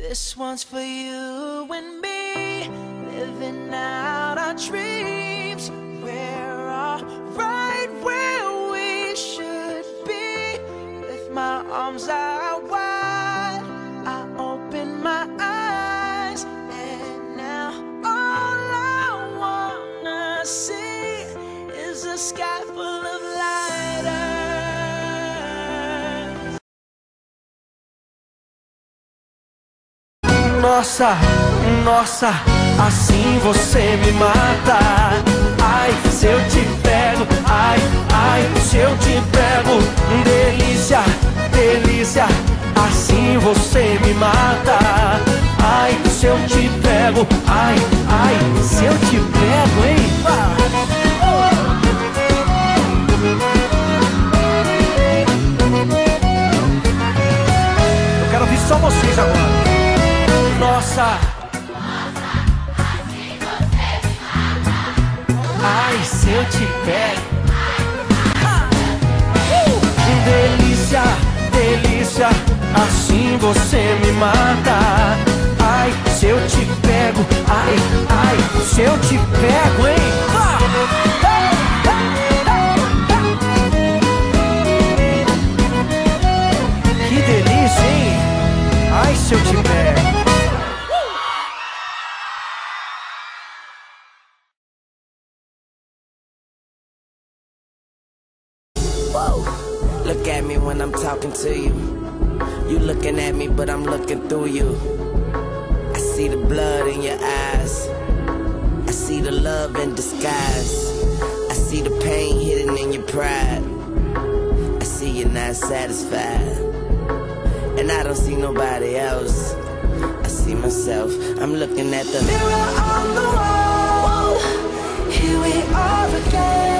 This one's for you and me, living out our dreams. We're all right where we should be, with my arms out. Nossa, nossa, assim você me mata. Ai, se eu te pego, ai, ai, se eu te pego. Delícia, delícia, assim você me mata. Ai, se eu te pego, ai, ai, se eu te pego, hein? Eu quero ouvir só vocês agora nossa. assim você me mata. Ai, se eu te pego. Uh! Delícia, delícia, assim você me mata. Ai, se eu te pego, ai, ai, se eu te pego, hein? delícia, hein? Ai, se eu te pego. talking to you. You looking at me, but I'm looking through you. I see the blood in your eyes. I see the love in disguise. I see the pain hidden in your pride. I see you're not satisfied. And I don't see nobody else. I see myself. I'm looking at the mirror on the wall. Here we are again.